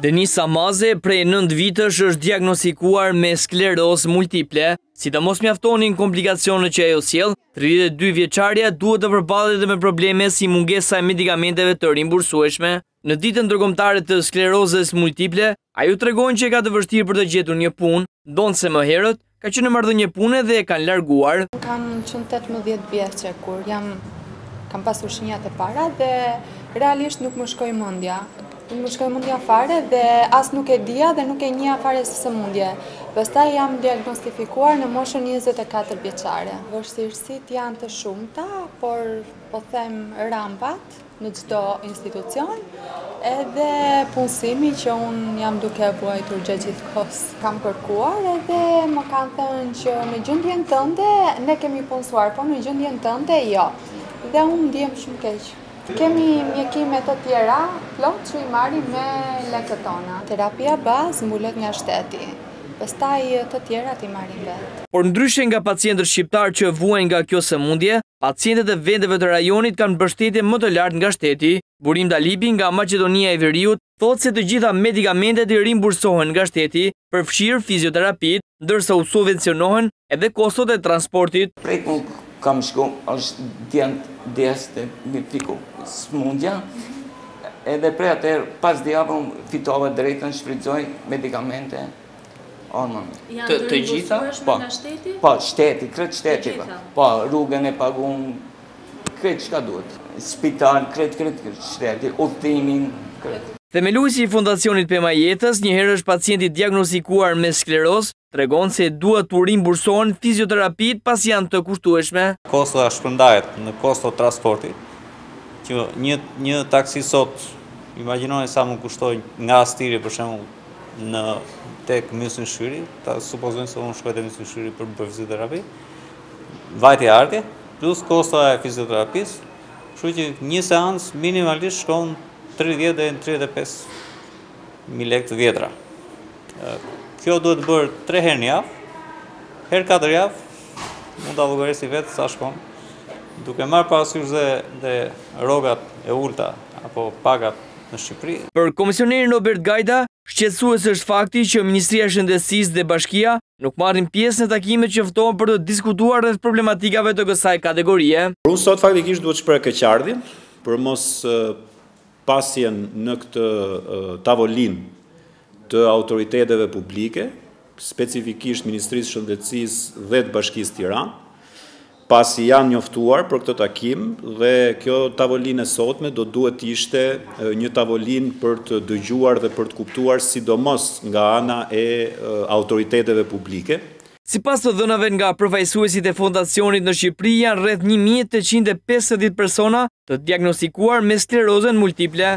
Denisa Maze prej 9 vitësh është diagnostikuar me sklerozë multiple. Si të mos mjaftonin komplikacionet që ajo sjell, 32 vjeçarja duhet të përballet me probleme si mungesa e medikamenteve të rimbursueshme. Në ditën ndërkombëtare të sklerozës multiple, ajo tregon që e ka të vështirë për të gjetur një punë, ndonëse më herët ka qenë në marrëdhënie pune dhe e kanë larguar. Kam qenë 18 vjeçe kur jam kam pasur shenjat e para dhe realisht nuk më shkoi mendja. Nuk më shkoi mendja fare dhe as nuk e dija dhe nuk e njihja fare si sëmundje. Pastaj jam diagnostifikuar në moshën 24 vjeçare. Vështirësitë janë të shumta, por po them rampat. në çdo institucion, edhe punësimi që unë jam duke e vuajtur gjatë gjithë kohës. Kam kërkuar edhe më kanë thënë që në gjendjen tënde ne kemi punësuar, po në gjendjen tënde jo. Dhe unë ndihem shumë keq. Kemi mjekime të tjera, plot që i marrim me lekët tona. Terapia bazë mbulohet nga shteti, pastaj të tjerat i marrim vetë. Por ndryshe nga pacientët shqiptarë që vuajnë nga kjo sëmundje, pacientët e vendeve të rajonit kanë mbështetje më të lartë nga shteti, Burim Dalipi nga Maqedonia e Veriut thotë se të gjitha medikamentet i rimbursohen nga shteti, përfshirë fizioterapitë, ndërsa u subvencionohen edhe kostot e transportit. Prej kur kam shku është diagnostifiku sëmundja, edhe prej atëherë pas dy javë unë fitova të drejtën shfrytëzoj medikamente. armëmi. Të, të gjitha, po, po, shteti, krejt shteti, po, po, rrugën e pagun, krejt çka duhet, spital, krejt, krejt, krejt shteti, udhëtimin, krejt. Themeluesi i Fondacionit Pema e Jetës, njëherësh pacient i diagnostikuar me sklerozë, tregon se duhet të rimbursohen fizioterapitë pasi janë të kushtueshme. Kostoja shpërndahet në kosto transporti, që një, një taksi sot, imagjinoni sa mund kushtojë nga Astiri për shembull, në tek Myslym Shyri, ta supozojnë se unë shkoj te Myslym Shyri për për fizioterapi, vajtje ardhje, plus kostoja e fizioterapisë, kështu që një seancë minimalisht shkon 30 deri në 35 mijë lekë të vjetra. Kjo duhet të bërë 3 herë në javë, herë 4 javë, mund ta llogarisni vetë sa shkon, duke marrë parasysh dhe dhe rrogat e ulëta apo pagat në Shqipëri. Për komisionerin Robert Gajda, shqetësues është fakti që Ministria e Shëndetësisë dhe Bashkia nuk marrin pjesë në takimet që ftohen për të diskutuar rreth problematikave të kësaj kategorie. Por unë sot faktikisht dua të shpreh keqardhjen për mospasjen në këtë tavolinë të autoriteteve publike, specifikisht Ministrisë së Shëndetësisë dhe të Bashkisë Tiranë, pasi janë njoftuar për këtë takim dhe kjo tavolinë e sotme do duhet të ishte një tavolinë për të dëgjuar dhe për të kuptuar sidomos nga ana e autoriteteve publike. Sipas të dhënave nga përfaqësuesit e fondacionit në Shqipëri janë rreth një mijë e tetëqind e pesëdhjetë persona të diagnostikuar me sklerozën multiple.